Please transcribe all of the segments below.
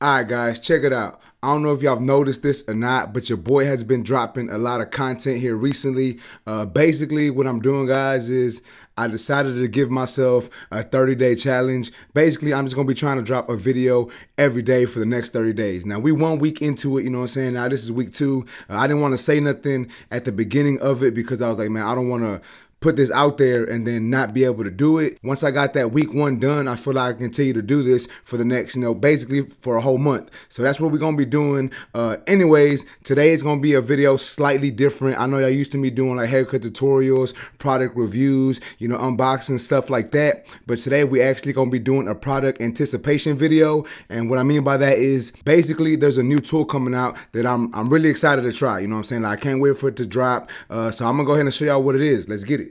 All right, guys, check it out. I don't know if y'all have noticed this or not, but your boy has been dropping a lot of content here recently. Uh, basically, what I'm doing, guys, is I decided to give myself a 30 day challenge. Basically, I'm just gonna be trying to drop a video every day for the next 30 days. Now, we one week into it, you know what I'm saying? Now, this is week two. Uh, I didn't wanna say nothing at the beginning of it because I was like, man, I don't wanna put this out there and then not be able to do it. Once I got that week one done, I feel like I can continue to do this for the next, you know, basically for a whole month. So that's what we're gonna be doing. Uh, anyways, today is gonna be a video slightly different. I know y'all used to me doing like haircut tutorials, product reviews, you know, unboxing stuff like that. But today we actually gonna be doing a product anticipation video. And what I mean by that is basically there's a new tool coming out that I'm I'm really excited to try. You know what I'm saying? Like, I can't wait for it to drop. Uh, so I'm gonna go ahead and show y'all what it is. Let's get it.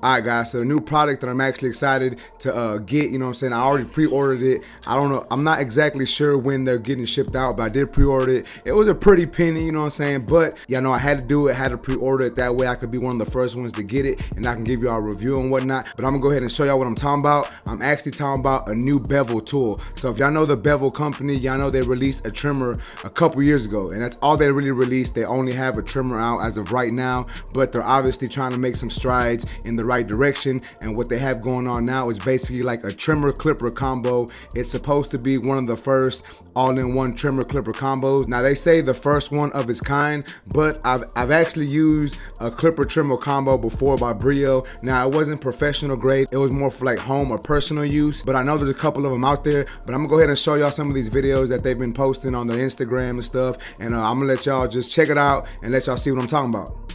All right, guys. So the new product that I'm actually excited to uh, get, you know what I'm saying? I already pre-ordered it. I don't know. I'm not exactly sure when they're getting shipped out, but I did pre-order it. It was a pretty penny, you know what I'm saying? But you yeah, know I had to do it. had to pre-order it. That way I could be one of the first ones to get it and I can give you all a review and whatnot. But I'm gonna go ahead and show y'all what I'm talking about. I'm actually talking about a new bevel tool. So if y'all know the bevel company, y'all know they released a trimmer a couple years ago. And that's all they really released. They only have a trimmer out as of right now, but they're obviously trying to make some strides in the right direction. And what they have going on now is basically like a trimmer clipper combo. It's supposed to be one of the first all-in-one trimmer clipper combos. Now they say the first one of its kind, but I've, I've actually used a clipper trimmer combo before by Brio. Now it wasn't professional grade. It was more for like home or personal use, but I know there's a couple of them out there, but I'm gonna go ahead and show y'all some of these videos that they've been posting on their Instagram and stuff. And uh, I'm gonna let y'all just check it out and let y'all see what I'm talking about.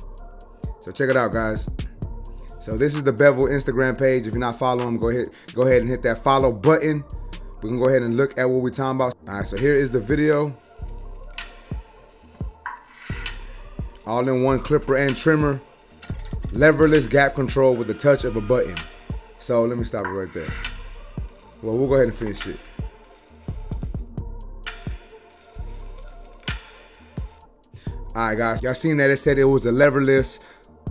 So check it out, guys. So this is the Bevel Instagram page. If you're not following, go ahead, go ahead and hit that follow button. We can go ahead and look at what we're talking about. All right, so here is the video. All in one clipper and trimmer. Leverless gap control with the touch of a button. So let me stop it right there. Well, we'll go ahead and finish it. All right, guys, y'all seen that it said it was a leverless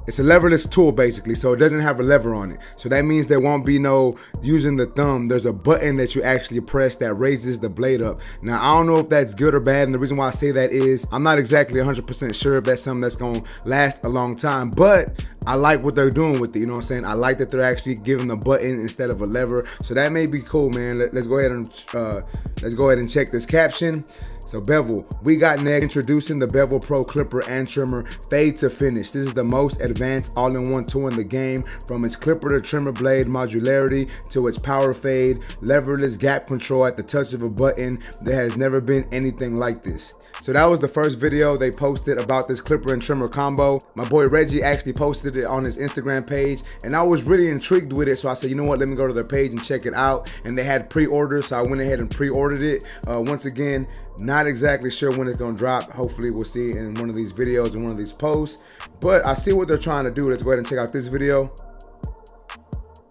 it's a leverless tool basically, so it doesn't have a lever on it. So that means there won't be no using the thumb. There's a button that you actually press that raises the blade up. Now, I don't know if that's good or bad, and the reason why I say that is I'm not exactly 100% sure if that's something that's gonna last a long time, but I like what they're doing with it, you know what I'm saying? I like that they're actually giving the button instead of a lever. So that may be cool, man. Let, us go ahead and uh, let's go ahead and check this caption. So bevel, we got next introducing the Bevel Pro Clipper and Trimmer Fade to Finish. This is the most advanced all-in-one tool in the game from its clipper to trimmer blade modularity to its power fade, leverless gap control at the touch of a button. There has never been anything like this. So that was the first video they posted about this clipper and trimmer combo. My boy Reggie actually posted it on his Instagram page and I was really intrigued with it. So I said, you know what, let me go to their page and check it out. And they had pre-orders, so I went ahead and pre-ordered it. Uh, once again, not exactly sure when it's gonna drop. Hopefully we'll see in one of these videos and one of these posts. But I see what they're trying to do. Let's go ahead and check out this video.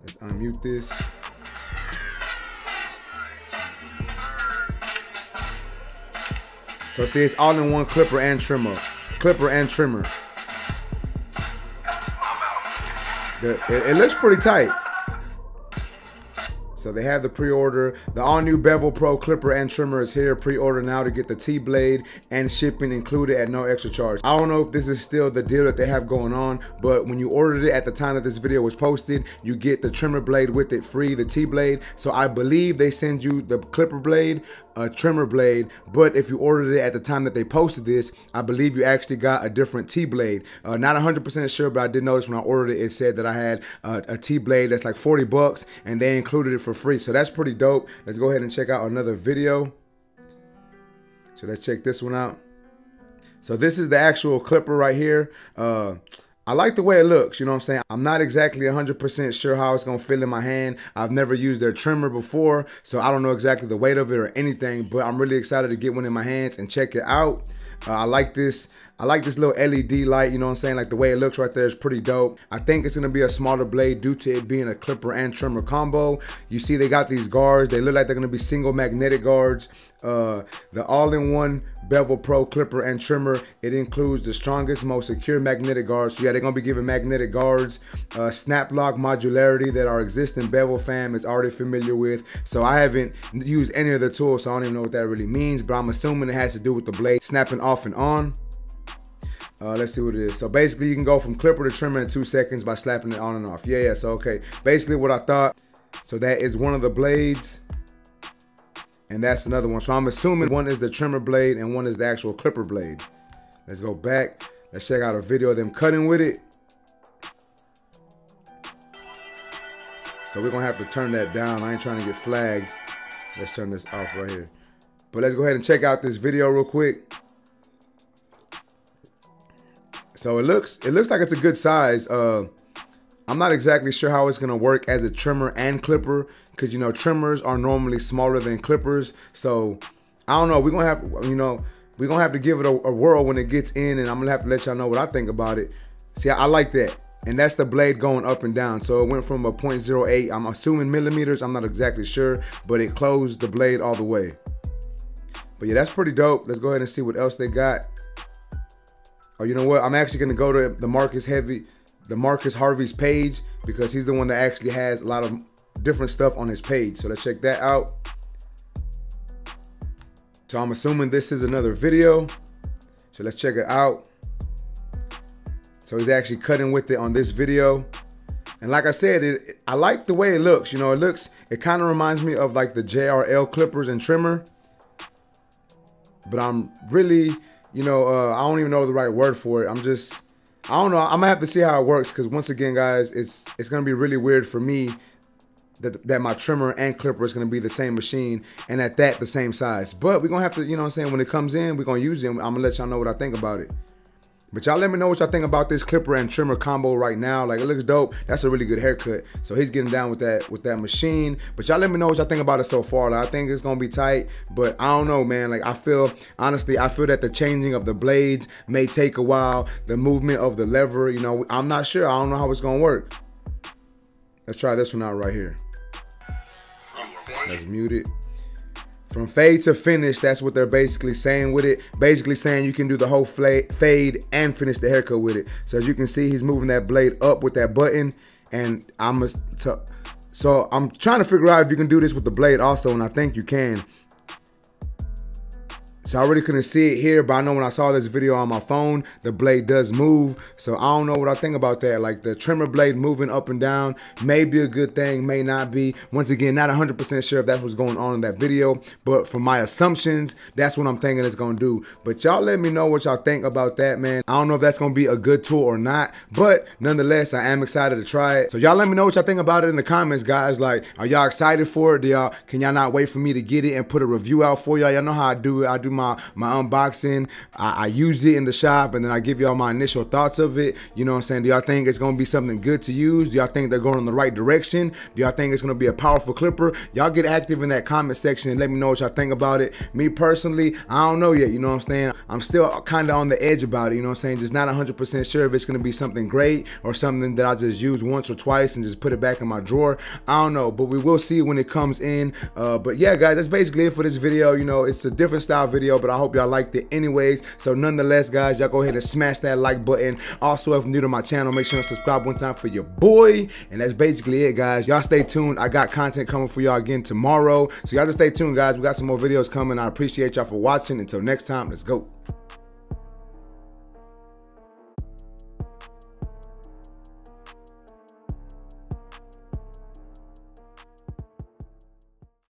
Let's unmute this. So see, it's all in one clipper and trimmer. Clipper and trimmer. It, it looks pretty tight. They have the pre-order. The all-new Bevel Pro clipper and trimmer is here. Pre-order now to get the T-blade and shipping included at no extra charge. I don't know if this is still the deal that they have going on, but when you ordered it at the time that this video was posted, you get the trimmer blade with it free, the T-blade. So I believe they send you the clipper blade, a trimmer blade, but if you ordered it at the time that they posted this, I believe you actually got a different T-blade. Uh, not 100% sure, but I did notice when I ordered it, it said that I had a, a T-blade that's like 40 bucks, and they included it for free. So that's pretty dope. Let's go ahead and check out another video. So let's check this one out. So this is the actual clipper right here. Uh, I like the way it looks, you know what I'm saying? I'm not exactly 100% sure how it's gonna feel in my hand. I've never used their trimmer before, so I don't know exactly the weight of it or anything, but I'm really excited to get one in my hands and check it out. Uh, I like this. I like this little LED light, you know what I'm saying? Like the way it looks right there is pretty dope. I think it's gonna be a smaller blade due to it being a clipper and trimmer combo. You see they got these guards. They look like they're gonna be single magnetic guards. Uh, the all-in-one Bevel Pro clipper and trimmer. It includes the strongest, most secure magnetic guards. So yeah, they're gonna be giving magnetic guards, uh, snap lock modularity that our existing bevel fam is already familiar with. So I haven't used any of the tools, so I don't even know what that really means, but I'm assuming it has to do with the blade snapping off and on. Uh, let's see what it is. So basically you can go from clipper to trimmer in two seconds by slapping it on and off. Yeah, yeah, so okay. Basically what I thought, so that is one of the blades and that's another one. So I'm assuming one is the trimmer blade and one is the actual clipper blade. Let's go back. Let's check out a video of them cutting with it. So we're gonna have to turn that down. I ain't trying to get flagged. Let's turn this off right here. But let's go ahead and check out this video real quick. So it looks it looks like it's a good size. Uh, I'm not exactly sure how it's gonna work as a trimmer and clipper because you know trimmers are normally smaller than clippers. So I don't know. We're gonna have you know we're gonna have to give it a, a whirl when it gets in, and I'm gonna have to let y'all know what I think about it. See, I, I like that. And that's the blade going up and down. So it went from a 0.08, I'm assuming millimeters, I'm not exactly sure, but it closed the blade all the way. But yeah, that's pretty dope. Let's go ahead and see what else they got. Oh, you know what? I'm actually gonna go to the Marcus Heavy, the Marcus Harvey's page because he's the one that actually has a lot of different stuff on his page. So let's check that out. So I'm assuming this is another video. So let's check it out. So he's actually cutting with it on this video. And like I said, it, I like the way it looks. You know, it looks, it kind of reminds me of like the JRL clippers and trimmer. But I'm really, you know, uh, I don't even know the right word for it. I'm just, I don't know. I'm gonna have to see how it works because once again, guys, it's it's gonna be really weird for me that, that my trimmer and clipper is to be the same machine and at that the same size. But we're to have to, you know what I'm saying, when it comes in, we're to use it. I'm to let y'all know what I think about it. But y'all let me know what y'all think about this clipper and trimmer combo right now. Like it looks dope. That's a really good haircut. So he's getting down with that with that machine. But y'all let me know what y'all think about it so far. Like, I think it's gonna be tight. But I don't know, man. Like I feel honestly, I feel that the changing of the blades may take a while. The movement of the lever, you know, I'm not sure. I don't know how it's gonna work. Let's try this one out right here. Let's mute it. From fade to finish, that's what they're basically saying with it. Basically saying you can do the whole fade and finish the haircut with it. So as you can see, he's moving that blade up with that button. And I'm a, so I'm trying to figure out if you can do this with the blade also, and I think you can. So I really couldn't see it here, but I know when I saw this video on my phone, the blade does move. So I don't know what I think about that. Like the trimmer blade moving up and down may be a good thing, may not be. Once again, not 100% sure if that's what's going on in that video, but for my assumptions, that's what I'm thinking it's gonna do. But y'all let me know what y'all think about that, man. I don't know if that's gonna be a good tool or not, but nonetheless, I am excited to try it. So y'all let me know what y'all think about it in the comments, guys. Like, are y'all excited for it? Do y'all, can y'all not wait for me to get it and put a review out for y'all? Y'all know how I do it. I do my my my unboxing. I, I use it in the shop and then I give y'all my initial thoughts of it. You know what I'm saying? Do y'all think it's gonna be something good to use? Do y'all think they're going in the right direction? Do y'all think it's gonna be a powerful clipper? Y'all get active in that comment section and let me know what y'all think about it. Me personally, I don't know yet. You know what I'm saying? I'm still kind of on the edge about it. You know what I'm saying? Just not 100% sure if it's gonna be something great or something that I just use once or twice and just put it back in my drawer. I don't know, but we will see when it comes in. Uh, but yeah, guys, that's basically it for this video. You know, it's a different style video, but I hope y'all liked it anyways. So nonetheless, guys, y'all go ahead and smash that like button. Also, if new to my channel, make sure to subscribe one time for your boy. And that's basically it, guys. Y'all stay tuned. I got content coming for y'all again tomorrow. So y'all just stay tuned, guys. We got some more videos coming. I appreciate y'all for watching. Until next time, let's go.